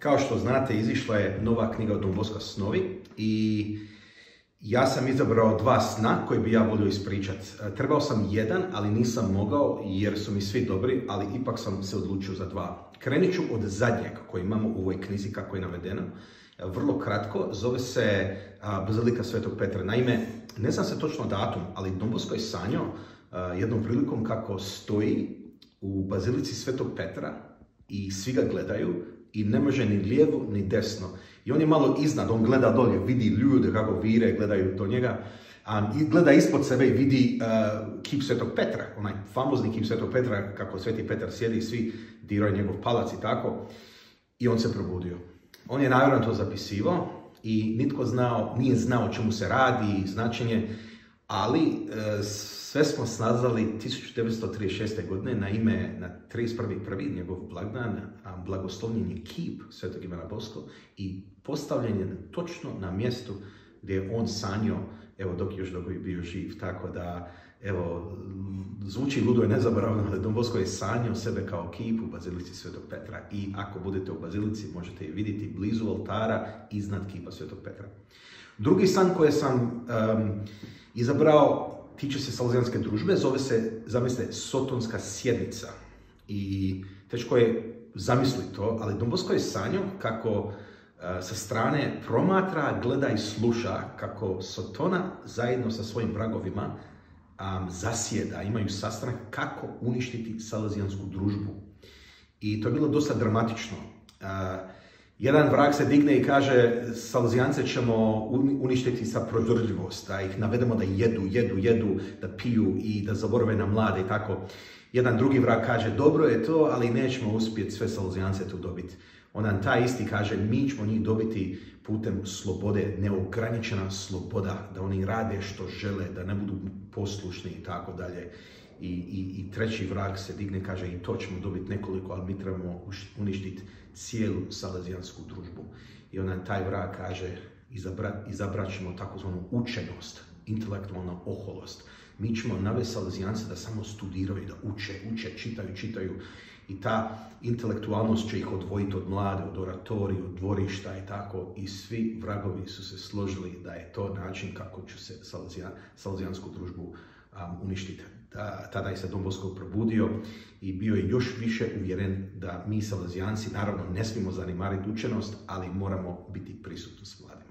Kao što znate, izišla je nova knjiga od Don Bosco Snovi i ja sam izabrao dva sna koje bi ja volio ispričat. E, trebao sam jedan, ali nisam mogao jer su mi svi dobri, ali ipak sam se odlučio za dva. Krenit ću od zadnjeg koji imamo u ovoj knjizi kako je navedeno. E, vrlo kratko, zove se Bazilika Svetog Petra. Naime, ne znam se točno datum, ali Don Bosco je sanjao jednom prilikom kako stoji u Bazilici Svetog Petra i svi ga gledaju i ne može ni lijevo ni desno. I on je malo iznad, on gleda dolje, vidi ljude kako vire, gledaju do njega. i gleda ispod sebe i vidi uh, kip Svetog Petra, onaj famozni kip Svetog Petra, kako Sveti Petar sjedi i svi diraju njegov palac i tako. I on se probudio. On je naravno to zapisivao i nitko znao, nije znao čemu se radi, značenje, ali uh, sve smo snazali 1936. godine na ime, na 31.1. njegov blagdan, blagoslovljen je kip Svetog Ivana Bosko i postavljen je točno na mjestu gdje je on sanio, evo dok još dok je bio živ, tako da evo, zvuči ludo i nezaboravno, ali Don Bosko je sanio sebe kao kip u Bazilici Svetog Petra i ako budete u Bazilici možete je vidjeti blizu oltara iznad kipa Svetog Petra. Drugi san koji sam izabrao tiče se Salzijanske družbe, zove se, zamislite, Sotonska sjednica. I teško je zamisliti to, ali Don Bosco je sanjao kako sa strane promatra, gleda i sluša kako Sotona zajedno sa svojim vragovima zasjeda, imaju sastanak kako uništiti Salazijansku družbu. I to je bilo dosta dramatično. Uh, jedan vrag se digne i kaže Salzijance ćemo uništiti sa prozorljivost, da ih navedemo da jedu, jedu, jedu, da piju i da zaborave na mlade i tako. Jedan drugi vrag kaže dobro je to, ali nećemo uspjeti sve Salzijance tu dobiti. Ondan taj isti kaže mi ćemo njih dobiti putem slobode, neograničena sloboda, da oni rade što žele, da ne budu poslušni i tako dalje. I, i, i treći vrag se digne kaže i to ćemo dobiti nekoliko, ali mi trebamo uništiti cijelu salazijansku družbu. I onda taj vrag kaže izabrat, izabrat ćemo takozvanu učenost, intelektualna oholost. Mi ćemo navesti salazijance da samo studiraju, da uče, uče, čitaju, čitaju. I ta intelektualnost će ih odvojiti od mlade, od oratorije, od dvorišta i tako. I svi vragovi su se složili da je to način kako će se salazijansku družbu uništiti. tada je se Don Bosco probudio i bio je još više uvjeren da mi Salezijanci naravno ne smijemo zanimariti učenost, ali moramo biti prisutni s mladima.